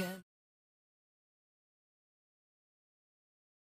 can.